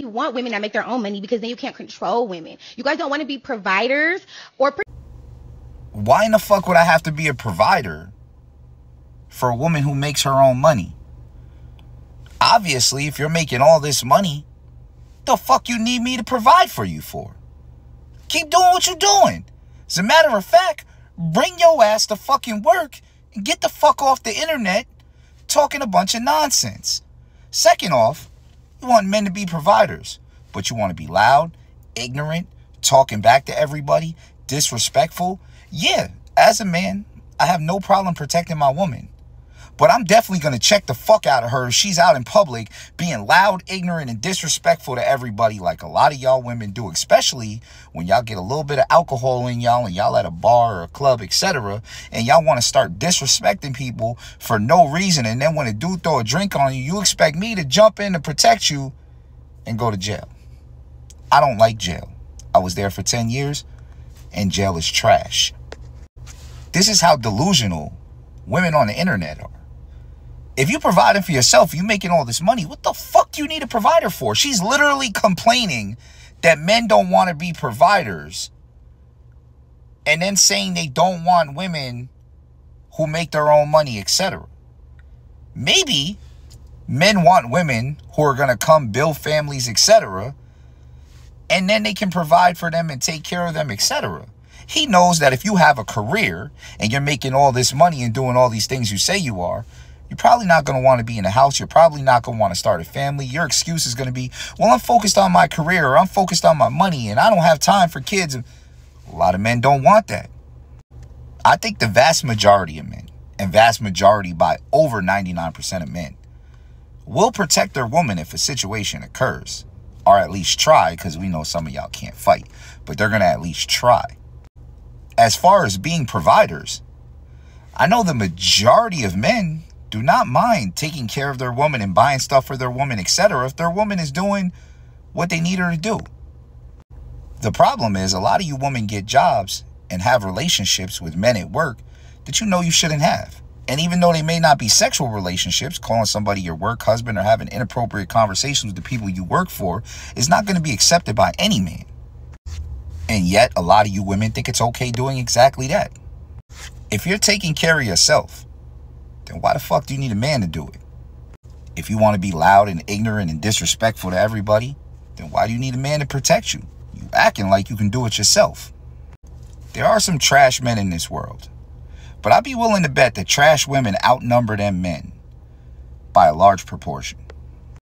You want women that make their own money because then you can't control women. You guys don't want to be providers or. Pro- Why in the fuck would I have to be a provider for a woman who makes her own money? Obviously, if you're making all this money, the fuck you need me to provide for you for? Keep doing what you're doing. As a matter of fact, bring your ass to fucking work and get the fuck off the internet talking a bunch of nonsense. Second off, you want men to be providers, but you want to be loud, ignorant, talking back to everybody, disrespectful. Yeah, as a man, I have no problem protecting my woman. But I'm definitely going to check the fuck out of her if she's out in public being loud, ignorant, and disrespectful to everybody like a lot of y'all women do, especially when y'all get a little bit of alcohol in y'all and y'all at a bar or a club, etc. And y'all want to start disrespecting people for no reason. And then when a dude throw a drink on you, you expect me to jump in to protect you and go to jail. I don't like jail. I was there for 10 years and jail is trash. This is how delusional women on the internet are. If you're providing for yourself, you're making all this money, what the fuck do you need a provider for? She's literally complaining that men don't want to be providers and then saying they don't want women who make their own money, etc. Maybe men want women who are going to come build families, etc. And then they can provide for them and take care of them, etc. He knows that if you have a career and you're making all this money and doing all these things you say you are, you're probably not going to want to be in a house. You're probably not going to want to start a family. Your excuse is going to be, well, I'm focused on my career or I'm focused on my money and I don't have time for kids. A lot of men don't want that. I think the vast majority of men, and vast majority by over 99% of men, will protect their woman if a situation occurs. Or at least try, because we know some of y'all can't fight. But they're going to at least try. As far as being providers, I know the majority of men do not mind taking care of their woman and buying stuff for their woman, etc., if their woman is doing what they need her to do. The problem is a lot of you women get jobs and have relationships with men at work that you know you shouldn't have. And even though they may not be sexual relationships, calling somebody your work husband or having inappropriate conversations with the people you work for is not going to be accepted by any man. And yet, a lot of you women think it's okay doing exactly that. If you're taking care of yourself, then why the fuck do you need a man to do it? If you want to be loud and ignorant and disrespectful to everybody, then why do you need a man to protect you? You acting like you can do it yourself. There are some trash men in this world, but I'd be willing to bet that trash women outnumber them men by a large proportion.